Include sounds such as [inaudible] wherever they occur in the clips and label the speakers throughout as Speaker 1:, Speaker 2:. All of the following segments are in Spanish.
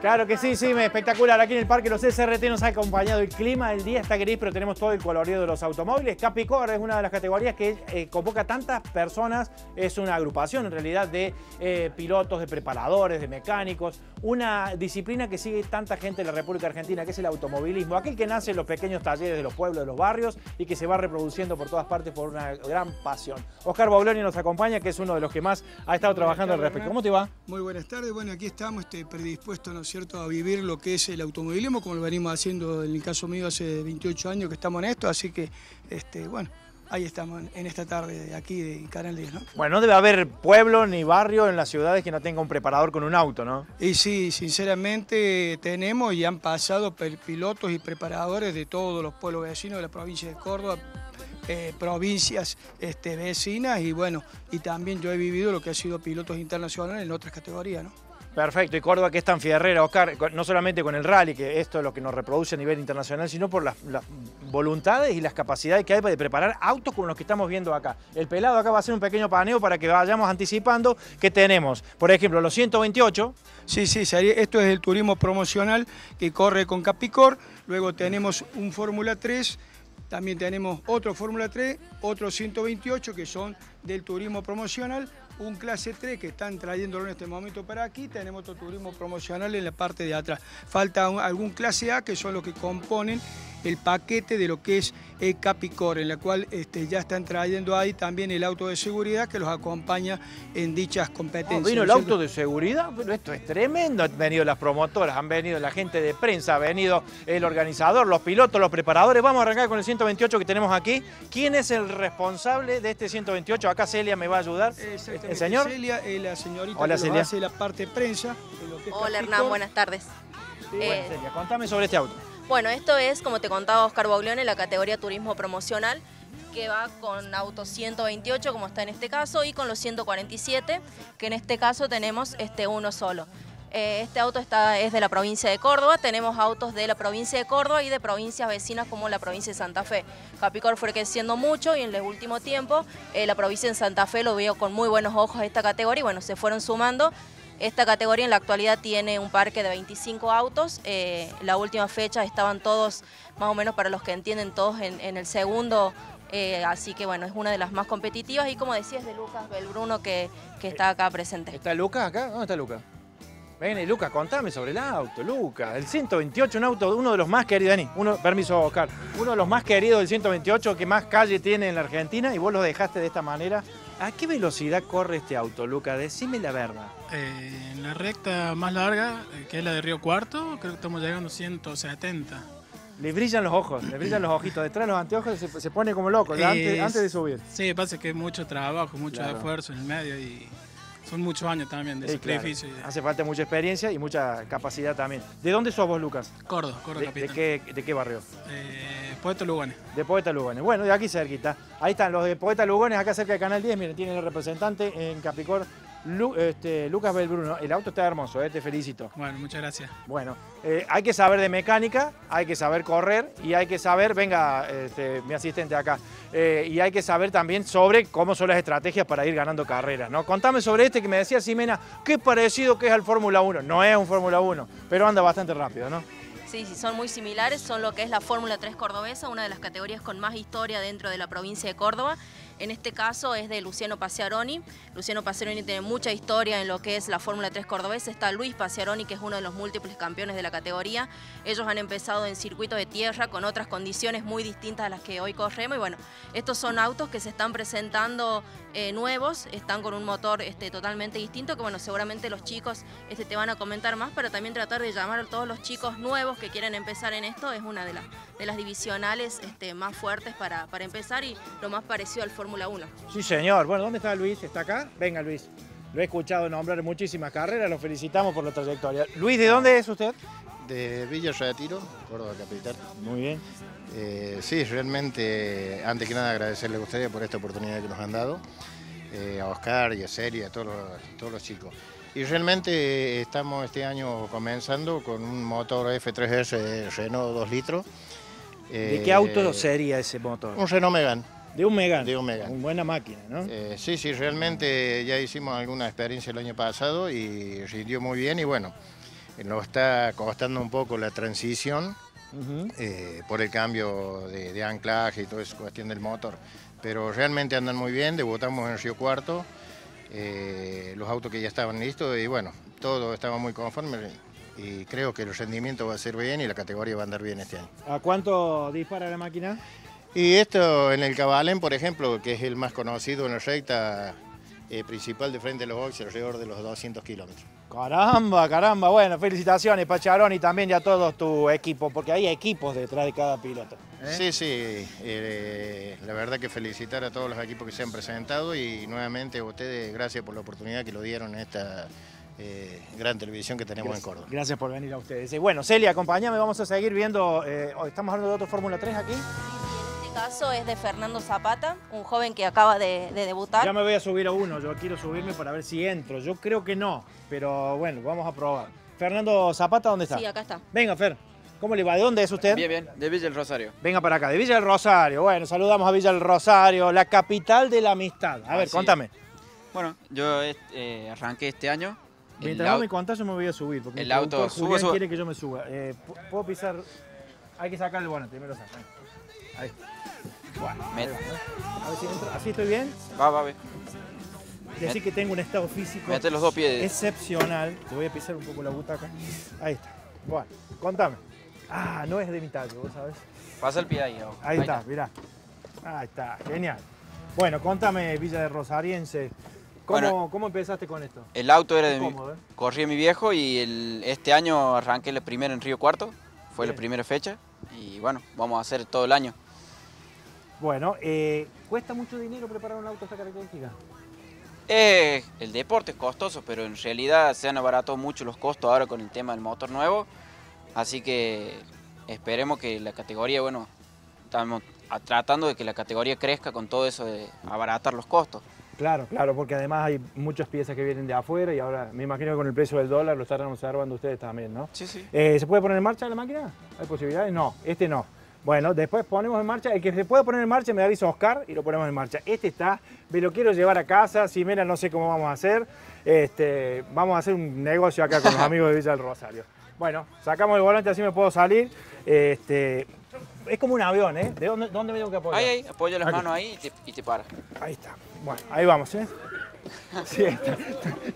Speaker 1: Claro que sí, sí, espectacular. Aquí en el Parque Los SRT nos ha acompañado el clima. El día está gris, pero tenemos todo el colorido de los automóviles. Capicor es una de las categorías que eh, convoca tantas personas. Es una agrupación, en realidad, de eh, pilotos, de preparadores, de mecánicos. Una disciplina que sigue tanta gente en la República Argentina, que es el automovilismo. Aquel que nace en los pequeños talleres de los pueblos, de los barrios y que se va reproduciendo por todas partes por una gran pasión. Oscar Bobloni nos acompaña, que es uno de los que más ha estado trabajando al respecto. ¿Cómo te va?
Speaker 2: Muy buenas tardes. Bueno, aquí estamos este, predispuestos, ¿no cierto?, a vivir lo que es el automovilismo, como lo venimos haciendo en el caso mío hace 28 años que estamos en esto, así que, este, bueno, ahí estamos en esta tarde de aquí de Canal 10, ¿no?
Speaker 1: Bueno, no debe haber pueblo ni barrio en las ciudades que no tenga un preparador con un auto, ¿no?
Speaker 2: Y sí, sinceramente tenemos y han pasado pilotos y preparadores de todos los pueblos vecinos de la provincia de Córdoba, eh, provincias este, vecinas y bueno, y también yo he vivido lo que ha sido pilotos internacionales en otras categorías, ¿no?
Speaker 1: Perfecto, y Córdoba que es tan fierrera, Oscar, no solamente con el rally, que esto es lo que nos reproduce a nivel internacional, sino por las, voluntades y las capacidades que hay de preparar autos como los que estamos viendo acá. El pelado acá va a hacer un pequeño paneo para que vayamos anticipando que tenemos, por ejemplo, los 128.
Speaker 2: Sí, sí, esto es el turismo promocional que corre con Capicor, luego tenemos un Fórmula 3, también tenemos otro Fórmula 3, otro 128 que son del turismo promocional, un clase 3 que están trayéndolo en este momento para aquí, tenemos otro turismo promocional en la parte de atrás. Falta algún clase A que son los que componen el paquete de lo que es el Capicor, en la cual este, ya están trayendo ahí también el auto de seguridad que los acompaña en dichas competencias.
Speaker 1: ¿Vino el auto de seguridad? Pero esto es tremendo. Han venido las promotoras, han venido la gente de prensa, ha venido el organizador, los pilotos, los preparadores. Vamos a arrancar con el 128 que tenemos aquí. ¿Quién es el responsable de este 128? Acá Celia me va a ayudar. ¿El señor?
Speaker 2: Celia la señorita
Speaker 1: Hola,
Speaker 2: que hace la parte de prensa.
Speaker 3: Hola Hernán, buenas tardes.
Speaker 1: Eh, Celia, contame sobre este auto.
Speaker 3: Bueno, esto es, como te contaba Oscar Bauglione, la categoría turismo promocional, que va con autos 128, como está en este caso, y con los 147, que en este caso tenemos este uno solo. Eh, este auto está, es de la provincia de Córdoba, tenemos autos de la provincia de Córdoba y de provincias vecinas como la provincia de Santa Fe. Capicor fue creciendo mucho y en el último tiempo eh, la provincia de Santa Fe lo vio con muy buenos ojos esta categoría y bueno, se fueron sumando esta categoría en la actualidad tiene un parque de 25 autos. Eh, la última fecha estaban todos, más o menos para los que entienden, todos en, el segundo. Eh, así que bueno, es una de las más competitivas y como decías de Lucas Belbruno que, que está acá presente.
Speaker 1: ¿Está Lucas acá? ¿Dónde está Lucas? Ven, Lucas, contame sobre el auto, Lucas. El 128, un auto, uno de los más queridos, Dani, uno, permiso, Oscar, uno de los más queridos del 128 que más calle tiene en la Argentina y vos lo dejaste de esta manera. ¿A qué velocidad corre este auto, Lucas? Decime la verdad.
Speaker 4: Eh, en la recta más larga, eh, que es la de Río Cuarto, creo que estamos llegando a 170.
Speaker 1: Le brillan los ojos, le brillan los ojitos. Detrás de los anteojos se, se pone como loco, antes, de subir.
Speaker 4: Sí, pasa que es mucho trabajo, mucho esfuerzo en el medio y son muchos años también de sacrificio.
Speaker 1: Hace falta mucha experiencia y mucha capacidad también. ¿De dónde sos vos, Lucas?
Speaker 4: Córdoba, Córdoba
Speaker 1: ¿De, qué, ¿De qué barrio?
Speaker 4: Eh, Poeta Lugones.
Speaker 1: De Poeta Lugones. Bueno, de aquí cerquita. Ahí están los de Poeta Lugones, acá cerca del Canal 10. Miren, tienen el representante en Este, Lucas Belbruno, el auto está hermoso, eh, te felicito.
Speaker 4: Bueno, muchas gracias.
Speaker 1: Bueno, eh, hay que saber de mecánica, hay que saber correr y hay que saber, venga este, mi asistente acá, eh, y hay que saber también sobre cómo son las estrategias para ir ganando carreras. ¿no? Contame sobre este que me decía Ximena, qué parecido que es al Fórmula 1. No es un Fórmula 1, pero anda bastante rápido, ¿no?
Speaker 3: Sí, sí, son muy similares, son lo que es la Fórmula 3 cordobesa, una de las categorías con más historia dentro de la provincia de Córdoba. En este caso es de Luciano Paciaroni. Luciano Paciaroni tiene mucha historia en lo que es la Fórmula 3 cordobesa. Está Luis Paciaroni, que es uno de los múltiples campeones de la categoría. Ellos han empezado en circuito de tierra con otras condiciones muy distintas a las que hoy corremos. Y bueno, estos son autos que se están presentando eh, nuevos, están con un motor este, totalmente distinto, que bueno, seguramente los chicos este, te van a comentar más, pero también tratar de llamar a todos los chicos nuevos que quieren empezar en esto. Es una de, de las divisionales este, más fuertes para, para empezar y lo más parecido al Fórmula
Speaker 1: Sí, señor. Bueno, ¿dónde está Luis? ¿Está acá? Venga, Luis. Lo he escuchado nombrar muchísimas carreras, lo felicitamos por la trayectoria. Luis, ¿de dónde es usted?
Speaker 5: De Villa Retiro, Córdoba Capital.
Speaker 1: Muy bien.
Speaker 5: Eh, sí, realmente, antes que nada agradecerle a ustedes por esta oportunidad que nos han dado, eh, a Oscar y a Celia, a todos los, todos los chicos. Y realmente estamos este año comenzando con un motor F3S Renault 2 litros.
Speaker 1: ¿De qué auto eh, sería ese motor?
Speaker 5: Un Renault Megane.
Speaker 1: De un Megane.
Speaker 5: De un Megane.
Speaker 1: Una buena máquina, ¿no?
Speaker 5: Eh, sí, sí, realmente ya hicimos alguna experiencia el año pasado y rindió muy bien y bueno, nos está costando un poco la transición eh, por el cambio de, anclaje y toda esa cuestión del motor. Pero realmente andan muy bien, debutamos en Río Cuarto, eh, los autos que ya estaban listos y bueno, todo estaba muy conforme y creo que el rendimiento va a ser bien y la categoría va a andar bien este año.
Speaker 1: ¿A cuánto dispara la máquina?
Speaker 5: Y esto en el Cabalén, por ejemplo, que es el más conocido en la recta eh, principal de frente a los boxes, alrededor de los 200 kilómetros.
Speaker 1: Caramba, caramba. Bueno, felicitaciones Pacharón y también ya todo tu equipo, porque hay equipos detrás de cada piloto.
Speaker 5: ¿eh? Sí, sí. Eh, la verdad que felicitar a todos los equipos que se han presentado y nuevamente a ustedes gracias por la oportunidad que lo dieron en esta eh, gran televisión que tenemos
Speaker 1: en
Speaker 5: Córdoba.
Speaker 1: Gracias por venir a ustedes. Bueno, Celia, acompáñame, vamos a seguir viendo, estamos hablando de otro Fórmula 3 aquí
Speaker 3: caso es de Fernando Zapata, un joven que acaba de, debutar.
Speaker 1: Ya me voy a subir a uno, yo quiero subirme para ver si entro. Yo creo que no, pero bueno, vamos a probar. Fernando Zapata, ¿dónde está?
Speaker 3: Sí, acá está.
Speaker 1: Venga, Fer. ¿Cómo le va? ¿De dónde es usted?
Speaker 6: Bien, bien, de Villa del Rosario.
Speaker 1: Venga para acá, de Villa del Rosario. Bueno, saludamos a Villa del Rosario, la capital de la amistad. A ver, contame.
Speaker 6: Bueno, yo eh, arranqué este año.
Speaker 1: Mientras no me contás, yo me voy a subir. Porque
Speaker 6: el auto
Speaker 1: Julián quiere que yo me suba. Eh, ¿Puedo pisar? Hay que sacar el volante, primero sacar. Ahí. Bueno, a ver si entro. ¿Así estoy bien?
Speaker 6: Va, va, bien.
Speaker 1: Decir que tengo un estado físico
Speaker 6: Mete los dos pies.
Speaker 1: excepcional. Te voy a pisar un poco la butaca. Ahí está. Bueno, contame. Ah, no es de mi tallo, ¿vos sabés?
Speaker 6: Pasa el pie ahí.
Speaker 1: Ahí, está, mirá. Ahí está, genial. Bueno, contame, Villa de Rosariense. ¿Cómo, ¿Cómo, empezaste con esto?
Speaker 6: El auto era de mi, ¿eh? corrí mi viejo y el, este año arranqué el primero en Río Cuarto, fue la primera fecha y bueno, vamos a hacer todo el año.
Speaker 1: Bueno, eh, ¿cuesta mucho dinero preparar un auto de esta característica?
Speaker 6: Eh, el deporte es costoso, pero en realidad se han abaratado mucho los costos ahora con el tema del motor nuevo. Así que esperemos que la categoría, bueno, estamos tratando de que la categoría crezca con todo eso de abaratar los costos.
Speaker 1: Claro, claro, porque además hay muchas piezas que vienen de afuera y ahora me imagino que con el precio del dólar lo estarán observando ustedes también, ¿no?
Speaker 6: Sí, sí.
Speaker 1: Eh, ¿Se puede poner en marcha la máquina? ¿Hay posibilidades? No, este no. Bueno, después ponemos en marcha, el que se pueda poner en marcha me avisa Oscar y lo ponemos en marcha. Este está, me lo quiero llevar a casa, si mira no sé cómo vamos a hacer, este, vamos a hacer un negocio acá con los [laughs] amigos de Villa del Rosario. Bueno, sacamos el volante así me puedo salir, este, es como un avión, ¿eh? ¿De dónde, dónde me tengo que apoyar?
Speaker 6: Ahí, ahí, apoya las manos ahí y te, y te para.
Speaker 1: Ahí está, bueno, ahí vamos, ¿eh? [laughs] Sí,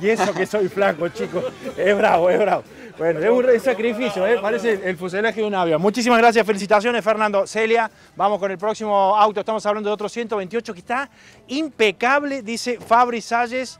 Speaker 1: y eso que soy flaco, chicos, es bravo, es bravo. Bueno, es un sacrificio, ¿eh? parece el fuselaje de un avión. Muchísimas gracias, felicitaciones Fernando. Celia, vamos con el próximo auto, estamos hablando de otro 128 que está impecable, dice Fabri Salles.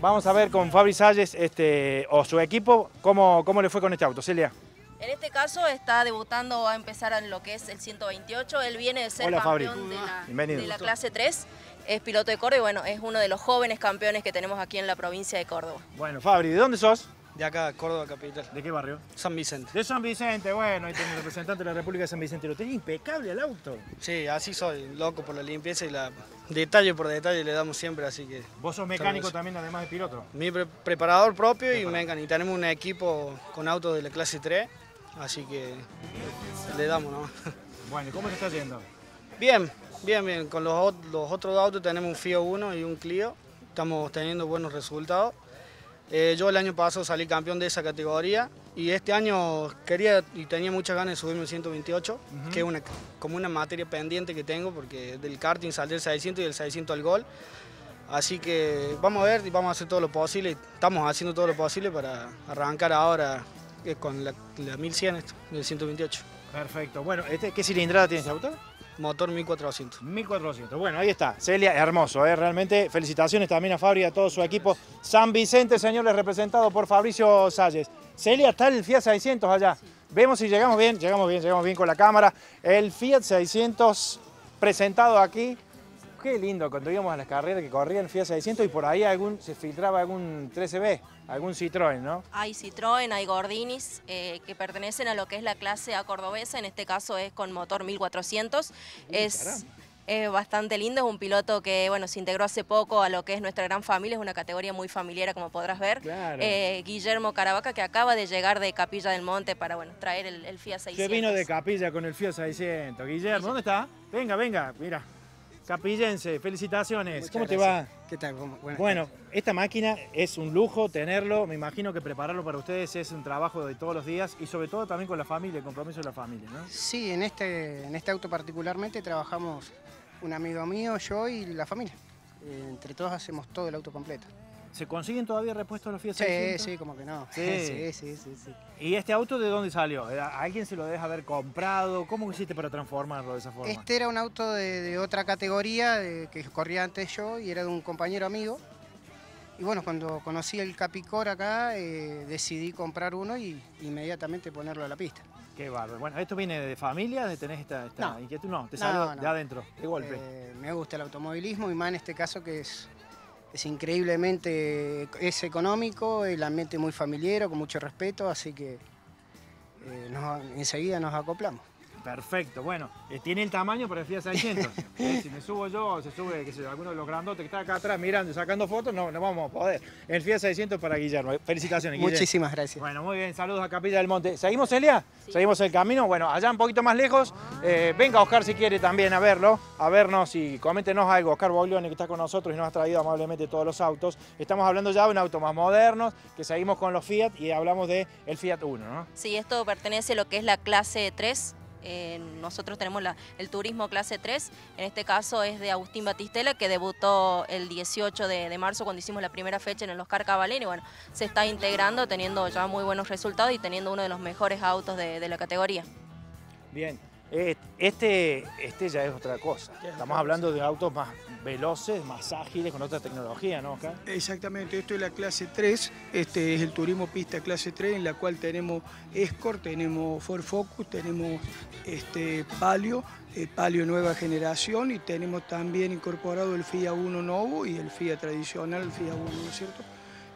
Speaker 1: Vamos a ver con Fabri Salles este, o su equipo cómo, cómo le fue con este auto. Celia.
Speaker 3: En este caso está debutando, va a empezar en lo que es el 128. Él viene de ser campeón de la, de la, clase 3. Es piloto de Córdoba y bueno, es uno de los jóvenes campeones que tenemos aquí en la provincia de Córdoba.
Speaker 1: Bueno, Fabri, ¿de dónde sos?
Speaker 7: De acá, Córdoba Capital.
Speaker 1: ¿De qué barrio?
Speaker 7: San Vicente.
Speaker 1: De San Vicente, bueno, ahí tiene el representante de la República de San Vicente. Lo tiene impecable el auto.
Speaker 7: Sí, así soy, loco por la limpieza y la detalle por detalle le damos siempre, así que...
Speaker 1: ¿Vos sos mecánico también, además de piloto?
Speaker 7: Mi preparador propio y mecánico. Tenemos un equipo con autos de la clase 3, así que le damos, ¿no? [laughs]
Speaker 1: Bueno, ¿y cómo se está yendo?
Speaker 7: Bien, bien, bien. Con los, los otros autos tenemos un FIO 1 y un Clio. Estamos teniendo buenos resultados. Eh, yo el año pasado salí campeón de esa categoría y este año quería y tenía muchas ganas de subirme al 128, que es una, como una materia pendiente que tengo porque del karting salí el 600 y el 600 al gol. Así que vamos a ver y vamos a hacer todo lo posible, estamos haciendo todo lo posible para arrancar ahora eh, con la, 1100 del 128.
Speaker 1: Perfecto. Bueno, este, ¿qué cilindrada tiene este auto?
Speaker 7: Motor 1400.
Speaker 1: 1400. Bueno, ahí está. Celia, hermoso, ¿eh? realmente. Felicitaciones también a Fabri y a todo su equipo. San Vicente, señores, representado por Fabricio Salles. Celia, está el Fiat 600 allá. Vemos si llegamos bien, llegamos bien, llegamos bien con la cámara. El Fiat 600 presentado aquí Qué lindo cuando íbamos a las carreras que corría el Fiat 600 y por ahí algún, se filtraba algún 13B, algún Citroën, ¿no?
Speaker 3: Hay Citroën, hay Gordinis eh, que pertenecen a lo que es la clase A cordobesa, en este caso es con motor 1400. es bastante lindo, es un piloto que bueno se integró hace poco a lo que es nuestra gran familia, es una categoría muy familiar como podrás ver. Eh, Guillermo Caravaca que acaba de llegar de Capilla del Monte para bueno traer el, Fiat 600.
Speaker 1: Que vino de Capilla con el Fiat 600. Guillermo, ¿dónde está? Venga, venga, mira. Capillense, felicitaciones.
Speaker 8: Muchas
Speaker 1: ¿Cómo te va?
Speaker 8: ¿Qué tal? ¿Cómo- buenas
Speaker 1: Bueno, esta máquina es un lujo tenerlo. Me imagino que prepararlo para ustedes es un trabajo de todos los días y sobre todo también con la familia, el compromiso de la familia, ¿no?
Speaker 8: Sí, en este, en este auto particularmente trabajamos un amigo mío, yo y la familia. Eh, entre todos hacemos todo el auto completo.
Speaker 1: ¿Se consiguen todavía repuestos los Fiat
Speaker 8: Sí,
Speaker 1: 600?
Speaker 8: sí, como que no.
Speaker 1: Sí. [laughs]
Speaker 8: sí, sí, sí, sí.
Speaker 1: ¿Y este auto de dónde salió? ¿A ¿Alguien se lo deja haber comprado? ¿Cómo hiciste para transformarlo de esa forma?
Speaker 8: Este era un auto de, de otra categoría de- que corría antes yo y era de un compañero amigo. Y bueno, cuando conocí el Capicor acá, eh, decidí comprar uno y inmediatamente ponerlo a la pista.
Speaker 1: Qué bárbaro. Bueno, ¿esto viene de familia? ¿De tenés esta, esta
Speaker 8: No.
Speaker 1: inquietud? No, te
Speaker 8: No,
Speaker 1: salió
Speaker 8: no.
Speaker 1: de adentro, de golpe.
Speaker 8: Eh, me gusta el automovilismo y más en este caso que es, es increíblemente es económico, el ambiente muy familiar, con mucho respeto, así que eh, enseguida nos acoplamos.
Speaker 1: Perfecto, bueno, eh, tiene el tamaño para el Fiat 600. Eh, si me subo yo, se sube, qué sé yo, alguno de los grandotes que está acá atrás mirando y sacando fotos, no, no vamos a poder. El Fiat 600 para Guillermo. Felicitaciones, Guillermo.
Speaker 8: Muchísimas gracias.
Speaker 1: Bueno, muy bien, saludos a Capilla del Monte. ¿Seguimos, Celia? Seguimos el camino. Bueno, allá un poquito más lejos. eh, venga Oscar si quiere también a verlo, a vernos y coméntenos algo. Oscar Boglione que está con nosotros y nos ha traído amablemente todos los autos. Estamos hablando ya de un auto más moderno, que seguimos con los Fiat y hablamos de el Fiat 1, ¿no?
Speaker 3: Sí, esto pertenece a lo que es la clase 3. Nosotros tenemos el turismo clase 3. En este caso es de Agustín Batistela, que debutó el 18 de, de marzo cuando hicimos la primera fecha en el Oscar Cabalén. Y bueno, se está integrando, teniendo ya muy buenos resultados y teniendo uno de los mejores autos de, de la categoría.
Speaker 1: Bien. Eh, Este, este ya es otra cosa. Estamos hablando de autos más veloces, más ágiles, con otra tecnología, ¿no, Oscar?
Speaker 2: Exactamente, esto es la clase 3, este es el turismo pista clase 3 en la cual tenemos Escort, tenemos Ford Focus, tenemos este Palio, eh, Palio nueva generación y tenemos también incorporado el FIA 1 Novo y el FIA tradicional, el FIA 1, ¿no es cierto?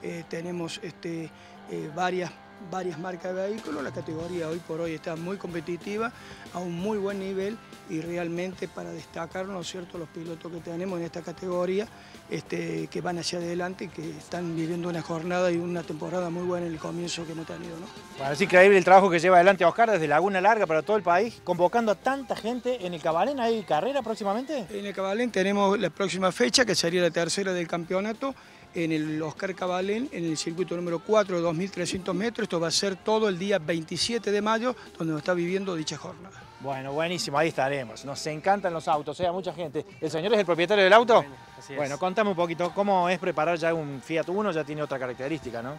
Speaker 2: Eh, tenemos este, eh, varias, varias marcas de vehículos, la categoría hoy por hoy está muy competitiva, a un muy buen nivel y realmente para destacar, ¿no es cierto?, los pilotos que tenemos en esta categoría, este, que van hacia adelante y que están viviendo una jornada y una temporada muy buena en el comienzo que hemos tenido, ¿no?
Speaker 1: Bueno, es increíble el trabajo que lleva adelante Oscar desde Laguna Larga para todo el país, convocando a tanta gente en el Cabalén. ¿Hay carrera próximamente?
Speaker 2: En el Cabalén tenemos la próxima fecha, que sería la tercera del campeonato, en el Oscar Cabalén, en el circuito número 4, 2.300 metros. Esto va a ser todo el día 27 de mayo, donde nos está viviendo dicha jornada.
Speaker 1: Bueno, buenísimo, ahí estaremos. Nos encantan los autos, hay mucha gente. ¿El señor es el propietario del auto?
Speaker 9: Así es.
Speaker 1: Bueno, contame un poquito, ¿cómo es preparar ya un Fiat Uno? Ya tiene otra característica, ¿no?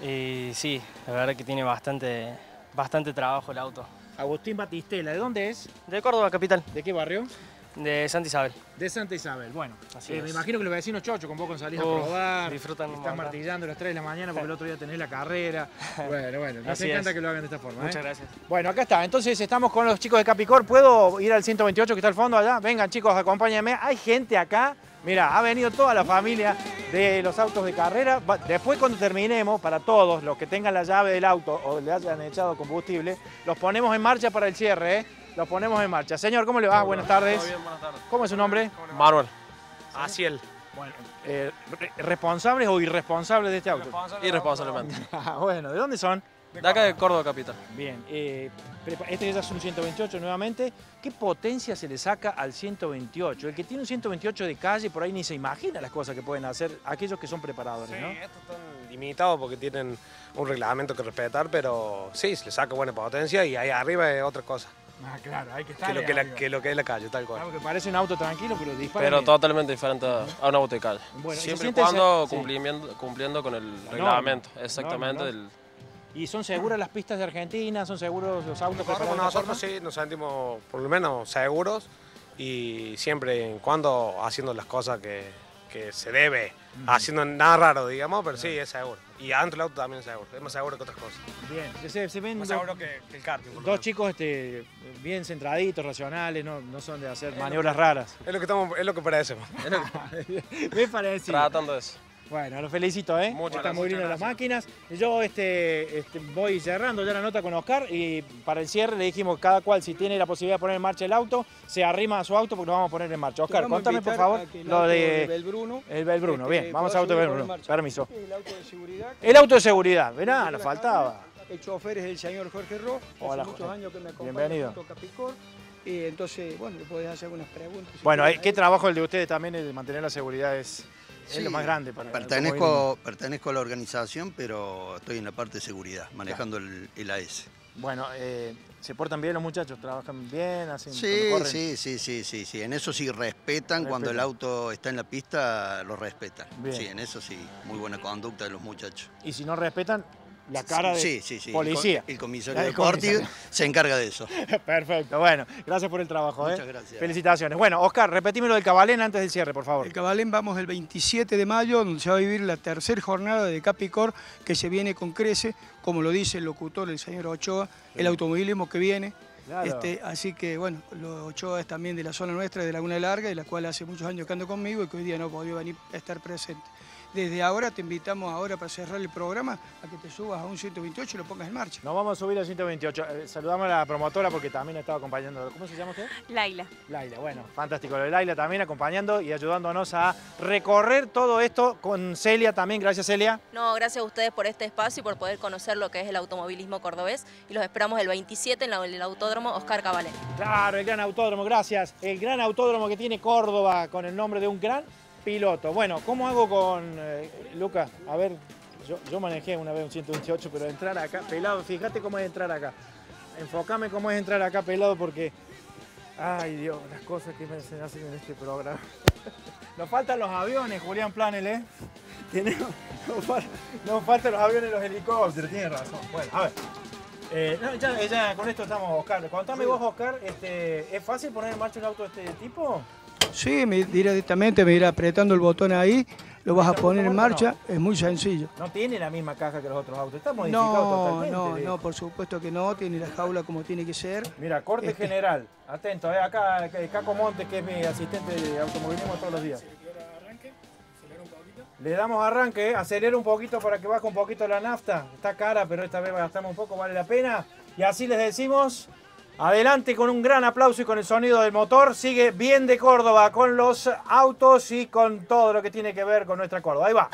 Speaker 9: Y sí, la verdad que tiene bastante, bastante trabajo el auto.
Speaker 1: Agustín Batistela, ¿de dónde es?
Speaker 9: De Córdoba, capital.
Speaker 1: ¿De qué barrio?
Speaker 9: De Santa Isabel.
Speaker 1: De Santa Isabel. Bueno,
Speaker 9: Así
Speaker 1: eh,
Speaker 9: es.
Speaker 1: me imagino que los vecinos chocho con vos con salir a probar.
Speaker 9: disfrutan
Speaker 1: Están martillando a las 3 de la mañana porque el otro día tenés la carrera. [laughs] Bueno, bueno, nos
Speaker 9: Así
Speaker 1: encanta
Speaker 9: es.
Speaker 1: que lo hagan de esta forma. ¿eh?
Speaker 9: Muchas gracias.
Speaker 1: Bueno, acá está. Entonces estamos con los chicos de Capicor. ¿Puedo ir al 128 que está al fondo allá? Vengan chicos, acompáñenme. Hay gente acá. Mira, ha venido toda la familia de los autos de carrera. Después cuando terminemos, para todos los que tengan la llave del auto o le hayan echado combustible, los ponemos en marcha para el cierre. ¿eh? Los ponemos en marcha. Señor, ¿cómo le va? Buenas tardes.
Speaker 9: buenas tardes.
Speaker 1: ¿Cómo es su nombre?
Speaker 10: Manuel. Aciel.
Speaker 1: Bueno, eh, re- ¿responsables o irresponsables de este auto?
Speaker 10: Irresponsablemente. [laughs]
Speaker 1: Ah, bueno, ¿de dónde son?
Speaker 10: De acá de Córdoba Capital.
Speaker 1: Bien, eh, este ya es un 128 nuevamente. ¿Qué potencia se le saca al 128? El que tiene un 128 de calle por ahí ni se imagina las cosas que pueden hacer aquellos que son preparadores, ¿no?
Speaker 10: estos están limitados porque tienen un reglamento que respetar, pero sí, se le saca buena potencia y ahí arriba es otra cosa.
Speaker 1: Ah, claro, hay que
Speaker 10: Que
Speaker 1: estar.
Speaker 10: lo que, la- que lo que es la calle, tal cual.
Speaker 1: Claro, que parece un auto tranquilo, pero dispara.
Speaker 10: Pero
Speaker 1: bien.
Speaker 10: totalmente diferente a una auto de calle.
Speaker 1: Bueno, ¿y
Speaker 10: Siempre y cuando
Speaker 1: ese- sí.
Speaker 10: cumpliendo, cumpliendo con el
Speaker 1: norma,
Speaker 10: reglamento.
Speaker 1: la
Speaker 10: Exactamente.
Speaker 1: norma, ¿Y son seguras las pistas de Argentina? ¿Son seguros los autos
Speaker 10: Nosotros,
Speaker 1: esta
Speaker 10: nosotros sí nos sentimos por lo menos seguros y siempre en cuando haciendo las cosas que, que se debe, haciendo nada raro, digamos, pero sí, es seguro. Y adentro del auto también es seguro, es más seguro que otras cosas.
Speaker 1: Bien, se, se ven
Speaker 10: Más
Speaker 1: dos,
Speaker 10: seguro que, que el karting.
Speaker 1: dos
Speaker 10: menos.
Speaker 1: chicos este, bien centraditos, racionales, no, no son de hacer maniobras raras.
Speaker 10: Es lo que, estamos, es lo que parecemos.
Speaker 1: Me parece. [laughs] [laughs]
Speaker 10: Tratando de eso.
Speaker 1: Bueno, los felicito, ¿eh?
Speaker 10: Muchas
Speaker 1: Están muy lindas las máquinas. Yo este, este, voy cerrando ya la nota con Oscar y para el cierre le dijimos cada cual si tiene la posibilidad de poner en marcha el auto, se arrima a su auto porque lo vamos a poner en marcha. Oscar,
Speaker 2: a
Speaker 1: contame por favor
Speaker 2: a el
Speaker 1: lo de
Speaker 2: Belbruno,
Speaker 1: el Belbruno.
Speaker 2: este,
Speaker 1: Bien, vamos al auto de
Speaker 2: subir por
Speaker 1: Belbruno. Permiso.
Speaker 2: El auto de seguridad.
Speaker 1: El auto de seguridad, verá, nos faltaba.
Speaker 2: El chofer es el señor Jorge Ro,
Speaker 1: Hola,
Speaker 2: hace muchos
Speaker 1: Jorge.
Speaker 2: años que me acompaña
Speaker 1: Bienvenido.
Speaker 2: junto a Capicor. Y entonces, bueno, le podés hacer algunas preguntas. si
Speaker 1: Bueno, eh, qué trabajo el de ustedes también, el de mantener la seguridad es, es lo más grande para
Speaker 11: Pertenezco, pertenezco a la organización, pero estoy en la parte de seguridad, manejando el, el AS.
Speaker 1: Bueno, eh, se portan bien los muchachos, trabajan bien, hacen
Speaker 11: Sí,
Speaker 1: corren.
Speaker 11: sí, sí, sí, sí, sí. En eso sí respetan, cuando el auto está en la pista, lo respetan.
Speaker 1: Bien.
Speaker 11: Sí, en eso sí, muy buena conducta de los muchachos.
Speaker 1: Y si no respetan, la cara de
Speaker 11: Sí, sí, sí.
Speaker 1: policía.
Speaker 11: El, co- el comisario
Speaker 1: El
Speaker 11: deportivo
Speaker 1: comisario.
Speaker 11: se encarga de eso. [laughs]
Speaker 1: Perfecto, bueno, gracias por el trabajo.
Speaker 11: Muchas
Speaker 1: eh.
Speaker 11: gracias.
Speaker 1: Felicitaciones. Bueno, Oscar, repetime lo del Cabalén antes del cierre, por favor.
Speaker 2: El Cabalén vamos el 27 de mayo, donde se va a vivir la tercera jornada de Capicor, que se viene con crece, como lo dice el locutor, el señor Ochoa, el automovilismo que viene.
Speaker 1: Claro.
Speaker 2: Este, así que, bueno, lo- Ochoa es también de la zona nuestra, de Laguna Larga, de la cual hace muchos años que ando conmigo y que hoy día no podía venir a estar presente. Desde ahora te invitamos ahora para cerrar el programa a que te subas a un 128 y lo pongas en marcha.
Speaker 1: Nos vamos a subir al 128. Eh, saludamos a la promotora porque también ha estado acompañando. ¿Cómo se llama usted?
Speaker 12: Laila.
Speaker 1: Laila, bueno, fantástico. Laila también acompañando y ayudándonos a recorrer todo esto con Celia también. Gracias, Celia.
Speaker 3: No, gracias a ustedes por este espacio y por poder conocer lo que es el automovilismo cordobés. Y los esperamos el 27 en la- el Autódromo Oscar Cabalén.
Speaker 1: Claro, el gran autódromo, gracias. El gran autódromo que tiene Córdoba con el nombre de un gran piloto. Bueno, ¿cómo hago con eh, Lucas? A ver, yo, yo manejé una vez un 128, pero entrar acá, pelado, fíjate cómo es entrar acá. Enfócame cómo es entrar acá, pelado, porque. Ay, Dios, las cosas que me hacen en este programa. [laughs] Nos faltan los aviones, Julián Planel, ¿eh? [laughs] Tenemos- nos, fal- nos faltan los aviones los helicópteros, tienes razón. Bueno, a ver. Eh, no, ya, ya con esto estamos, Oscar. Contame vos, Oscar, este, ¿es fácil poner en marcha un auto de este tipo?
Speaker 2: Sí, me, directamente me irá apretando el botón ahí, lo vas a poner en marcha, es muy sencillo.
Speaker 1: No tiene la misma caja que los otros autos, está modificado
Speaker 2: No,
Speaker 1: totalmente.
Speaker 2: no, no, por supuesto que no, tiene la jaula como tiene que ser.
Speaker 1: Mira, corte
Speaker 2: Este-
Speaker 1: general, atento, eh, acá eh, Caco Montes, que es mi asistente de automovilismo todos los días. Le damos arranque, eh, acelera un poquito para que baje un poquito la nafta. Está cara, pero esta vez gastamos un poco, vale la pena. Y así les decimos, adelante con un gran aplauso y con el sonido del motor. Sigue bien de Córdoba con los autos y con todo lo que tiene que ver con nuestra Córdoba. Ahí va.